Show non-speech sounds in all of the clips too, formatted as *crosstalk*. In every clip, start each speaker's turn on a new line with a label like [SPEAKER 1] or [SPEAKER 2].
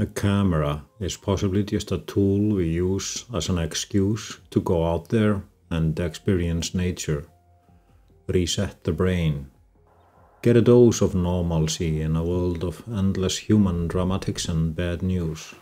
[SPEAKER 1] A camera is possibly just a tool we use as an excuse to go out there and experience nature, reset the brain, get a dose of normalcy in a world of endless human dramatics and bad news.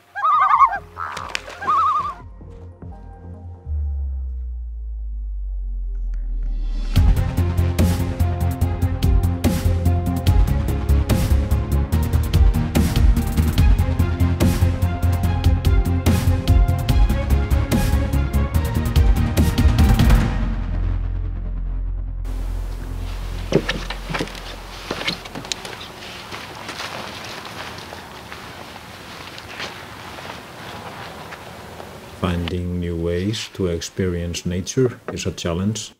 [SPEAKER 1] Finding new ways to experience nature is a challenge,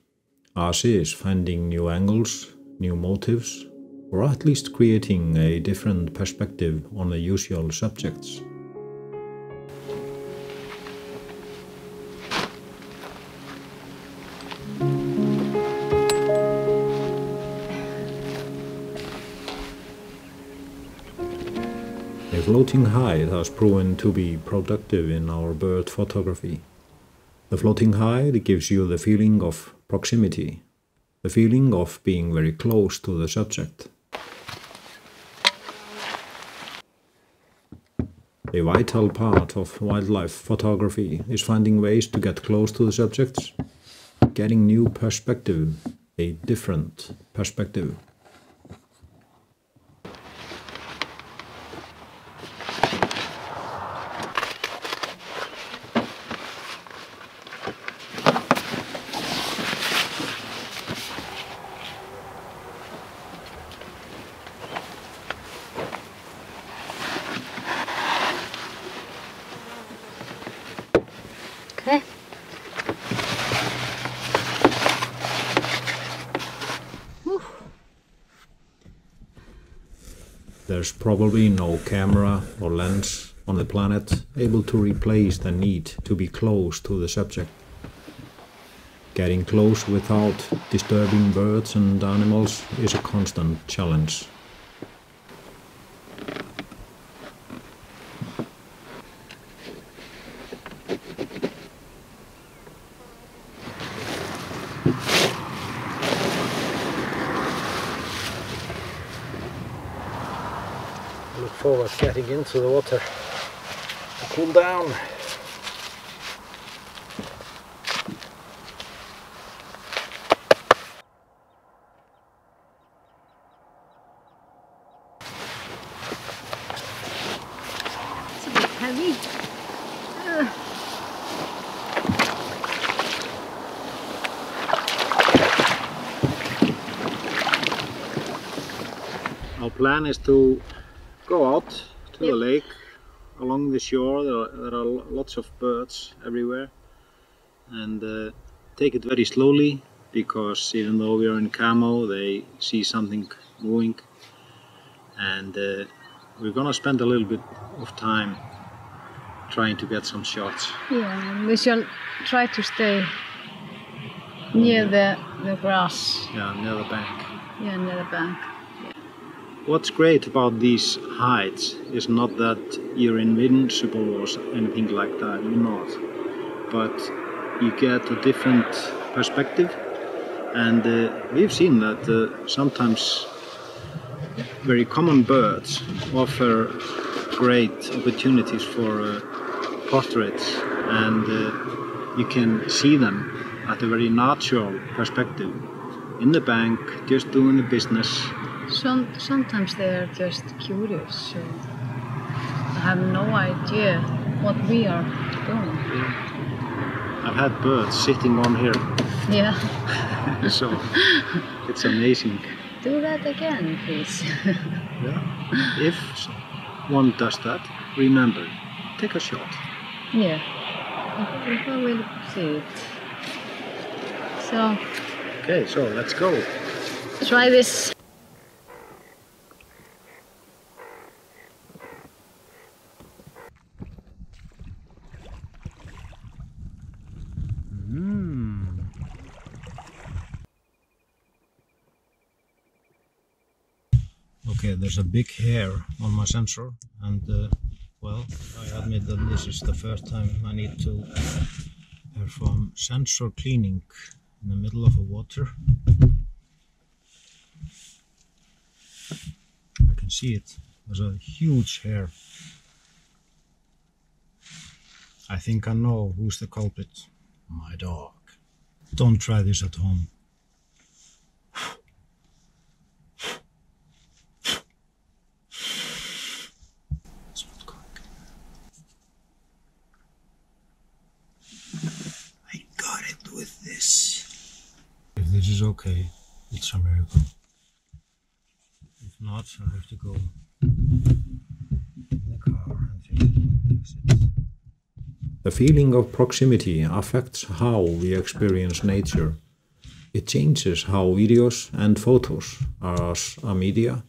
[SPEAKER 1] as is finding new angles, new motives, or at least creating a different perspective on the usual subjects. Floating hide has proven to be productive in our bird photography. The floating hide gives you the feeling of proximity, the feeling of being very close to the subject. A vital part of wildlife photography is finding ways to get close to the subjects, getting new perspective, a different perspective. There's probably no camera or lens on the planet able to replace the need to be close to the subject. Getting close without disturbing birds and animals is a constant challenge. Forward to getting into the water to cool down.
[SPEAKER 2] It's a bit heavy.
[SPEAKER 1] Our plan is to go out to
[SPEAKER 2] Yep.
[SPEAKER 1] the lake along the shore. There are, there are lots of birds everywhere, and uh, take it very slowly because even though we are in camo, they see something moving, and uh, we're gonna spend a little bit of time trying to get some shots.
[SPEAKER 2] Yeah, we shall try to stay near the, the grass.
[SPEAKER 1] Yeah, near the bank.
[SPEAKER 2] Yeah, near the bank.
[SPEAKER 1] What's great about these hides is not that you're invincible or anything like that, you're not. But you get a different perspective, and uh, we've seen that uh, sometimes very common birds offer great opportunities for uh, portraits, and uh, you can see them at a very natural perspective. In the bank, just doing the business,
[SPEAKER 2] Some, sometimes they are just curious, so I have no idea what we are doing.
[SPEAKER 1] I've had birds sitting on here,
[SPEAKER 2] Yeah, *laughs*
[SPEAKER 1] so it's amazing.
[SPEAKER 2] do that again, please. *laughs*
[SPEAKER 1] Yeah. If one does that, remember, take a shot.
[SPEAKER 2] yeah, if I will see it. So,
[SPEAKER 1] Okay, so let's go.
[SPEAKER 2] try this.
[SPEAKER 1] Okay, there's a big hair on my sensor, and uh, Well, I admit that this is the first time I need to perform sensor cleaning in the middle of a water. I can see it. There's a huge hair. I think I know who's the culprit. My dog. Don't try this at home. It's not going. I got it with this. If this is okay, it's a miracle. If not, I have to go in the car and fix it. The feeling of proximity affects how we experience nature. It changes how videos and photos, as a media,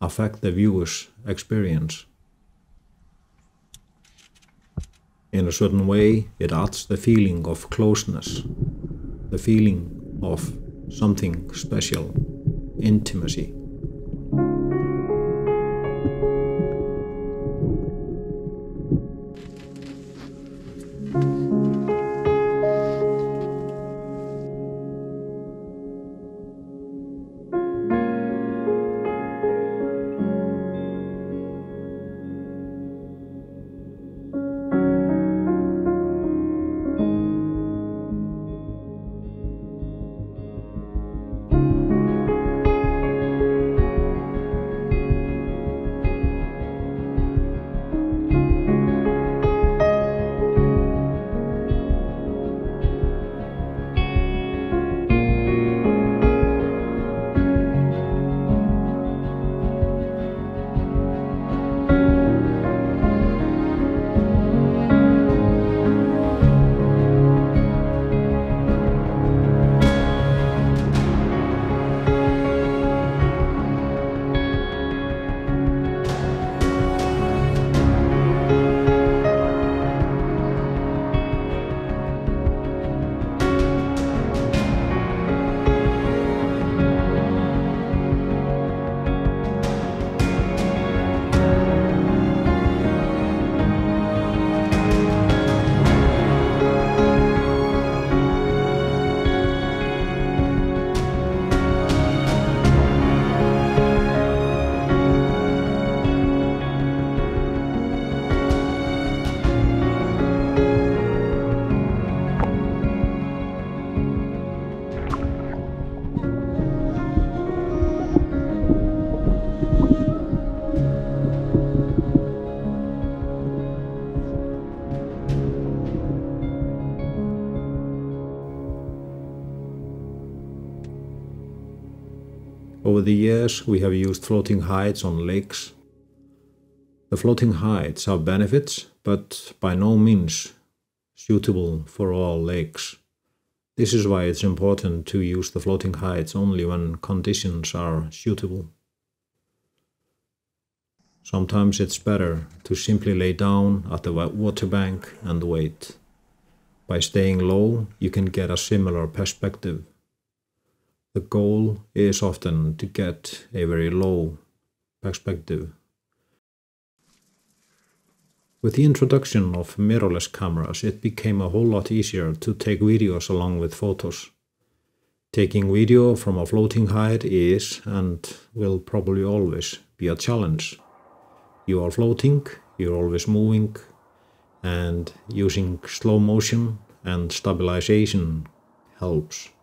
[SPEAKER 1] affect the viewer's experience. In a certain way, it adds the feeling of closeness, the feeling of something special, intimacy. The years, we have used floating hides on lakes. The floating hides have benefits, but by no means suitable for all lakes. This is why it's important to use the floating hides only when conditions are suitable. Sometimes it's better to simply lay down at the water bank and wait. By staying low, you can get a similar perspective. The goal is often to get a very low perspective. With the introduction of mirrorless cameras, it became a whole lot easier to take videos along with photos. Taking video from a floating hide is, and will probably always, be a challenge. You are floating, you're always moving, and using slow motion and stabilization helps.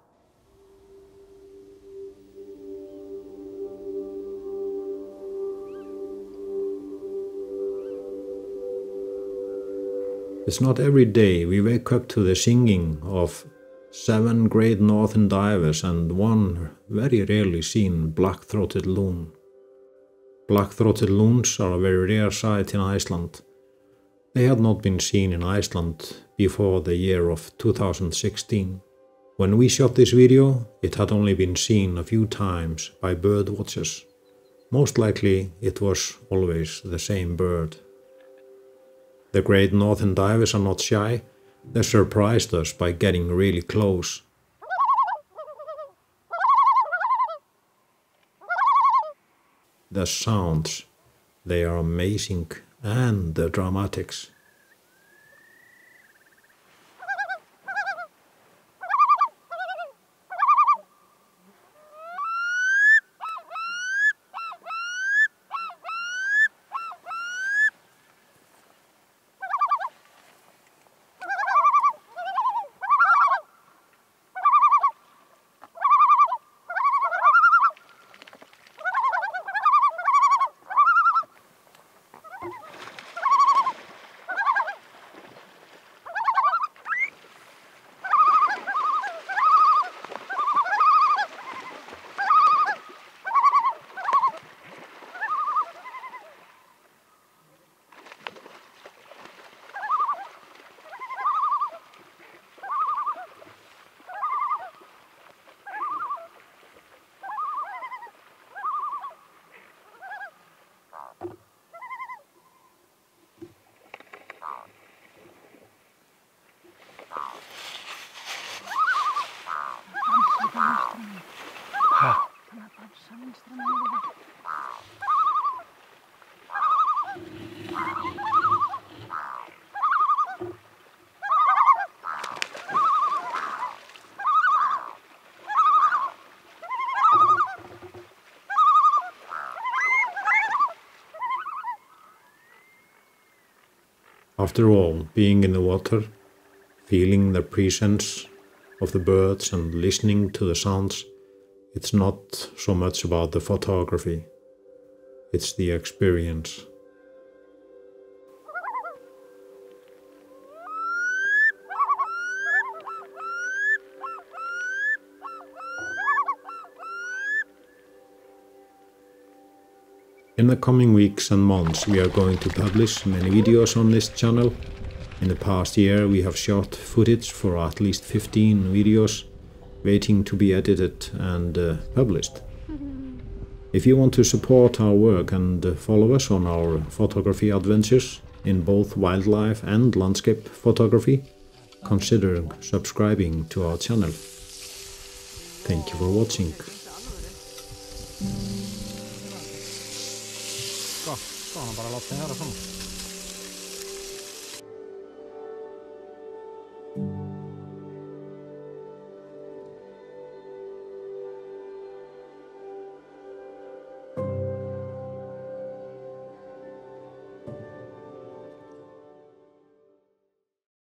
[SPEAKER 1] It's not every day we wake up to the singing of seven great northern divers and one very rarely seen black-throated loon. Black-throated loons are a very rare sight in Iceland. They had not been seen in Iceland before the year of 2016. When we shot this video, it had only been seen a few times by bird watchers. Most likely it was always the same bird. The great northern divers are not shy. They surprised us by getting really close. The sounds, they are amazing and the dramatics. After all, being in the water, feeling the presence of the birds and listening to the sounds, it's not so much about the photography, it's the experience. In the coming weeks and months we are going to publish many videos on this channel. In the past year we have shot footage for at least 15 videos waiting to be edited and uh, published. If you want to support our work and uh, follow us on our photography adventures in both wildlife and landscape photography, consider subscribing to our channel. Thank you for watching.
[SPEAKER 3] Ka- Kaunan parilla otteen saada sun.